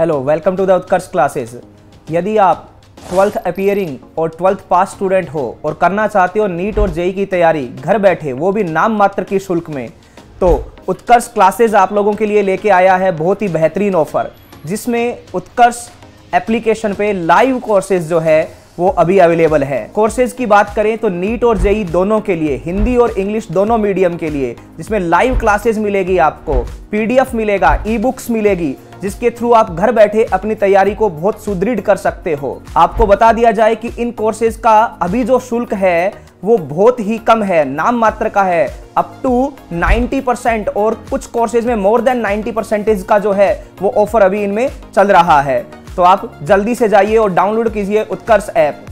Hello welcome to the Utkarsh classes यदि आप twelfth appearing और ट्वेल्थ पास स्टूडेंट हो और करना चाहते हो नीट और जेई की तैयारी, घर बैठे, वो भी नाम मात्र की शुल्क में तो उत्कर्ष क्लासेस आप लोगों के लिए लेके आया है बहुत ही बेहतरीन ऑफ़र जिसमें उत्कर्ष एप्लीकेशन पे लाइव कोर्सेज जो है, वो अभी अवेलेबल है। कोर्सेज की बात करें तो नीट और जेई दोनों के लिए, हिंदी और इंग्लिश दोनों मीडियम के लिए, जिसमें लाइव क्लासेस मिलेगी आपको पीडीएफ मिलेगा ई बुक्स मिलेगी जिसके थ्रू आप घर बैठे अपनी तैयारी को बहुत सुदृढ़ कर सकते हो। आपको बता दिया जाए कि इन कोर्सेज का अभी जो शुल्क है, वो बहुत ही कम है, नाम मात्र का है। अप टू 90 परसेंट और कुछ कोर्सेज में मोर देन 90 परसेंटेज का जो है, वो ऑफ़र अभी इनमें चल रहा है। तो आप जल्दी से जाइए और डाउनलोड कीजिए उत्कर्ष ऐप